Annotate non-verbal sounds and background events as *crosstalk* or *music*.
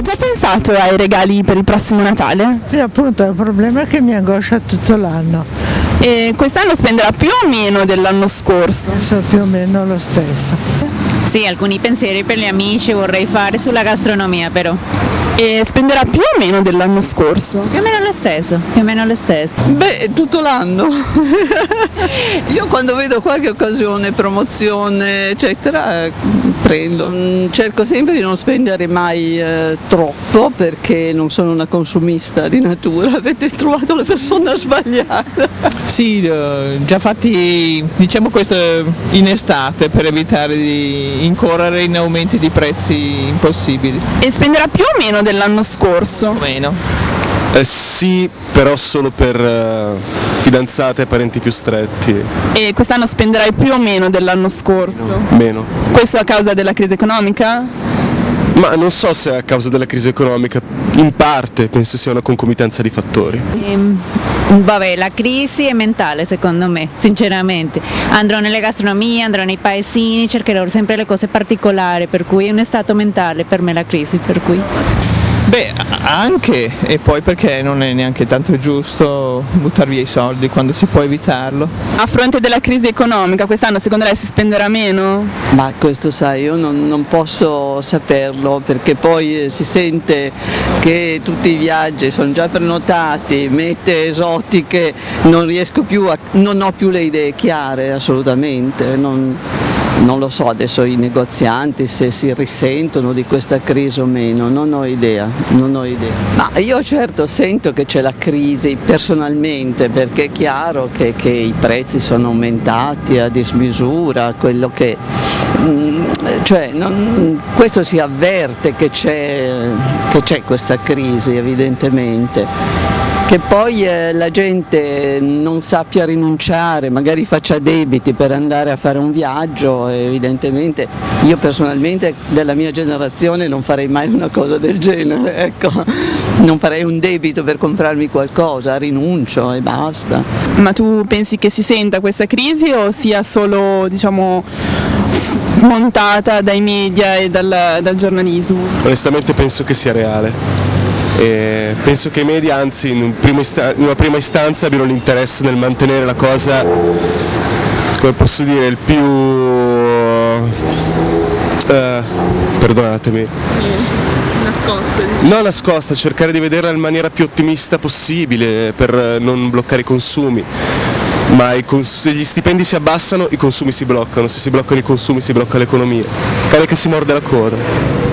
Ha già pensato ai regali per il prossimo Natale? Sì, appunto, il problema è che mi angoscia tutto l'anno. E quest'anno spenderà più o meno dell'anno scorso? Penso più o meno lo stesso. Sì, alcuni pensieri per gli amici vorrei fare sulla gastronomia però. E spenderà più o meno dell'anno scorso? Più o meno lo stesso, più o meno lo stesso. Beh, tutto l'anno. *laughs* Io quando vedo qualche occasione, promozione, eccetera, eh, prendo. Mm, Cerco sempre di non spendere mai eh, troppo perché non sono una consumista di natura. *laughs* Avete trovato la persona sbagliata. Sì, eh, già fatti diciamo questo in estate per evitare di incorrere in aumenti di prezzi impossibili. E spenderà più o meno dell'anno scorso? Meno. Eh, sì, però solo per eh, fidanzate e parenti più stretti. E quest'anno spenderai più o meno dell'anno scorso? Meno. Questo a causa della crisi economica? Ma non so se è a causa della crisi economica, in parte penso sia una concomitanza di fattori. Ehm, vabbè, la crisi è mentale secondo me, sinceramente. Andrò nelle gastronomie, andrò nei paesini, cercherò sempre le cose particolari, per cui è un stato mentale per me la crisi, per cui. Beh, anche, e poi perché non è neanche tanto giusto buttare via i soldi quando si può evitarlo. A fronte della crisi economica, quest'anno secondo lei si spenderà meno? Ma questo sai, io non, non posso saperlo perché poi eh, si sente che tutti i viaggi sono già prenotati, mete esotiche, non riesco più a, non ho più le idee chiare assolutamente. Non, non lo so adesso i negozianti se si risentono di questa crisi o meno, non ho idea, non ho idea. Ma io certo sento che c'è la crisi personalmente perché è chiaro che, che i prezzi sono aumentati a dismisura, quello che, mm, cioè, non- questo si avverte che c'è, che c'è questa crisi evidentemente. Che poi eh, la gente non sappia rinunciare, magari faccia debiti per andare a fare un viaggio, evidentemente io personalmente della mia generazione non farei mai una cosa del genere, *laughs* ecco. non farei un debito per comprarmi qualcosa, rinuncio e basta. Ma tu pensi che si senta questa crisi o sia solo, diciamo, montata dai media e dal, dal giornalismo? Onestamente penso che sia reale. E penso che i media, anzi, in, un in una prima istanza abbiano l'interesse nel mantenere la cosa, come posso dire, il più... eh, perdonatemi. Nascosta, Non nascosta, cercare di vederla in maniera più ottimista possibile per non bloccare i consumi. Ma se gli stipendi si abbassano i consumi si bloccano, se si bloccano i consumi si blocca l'economia. Cane che si morde la coda.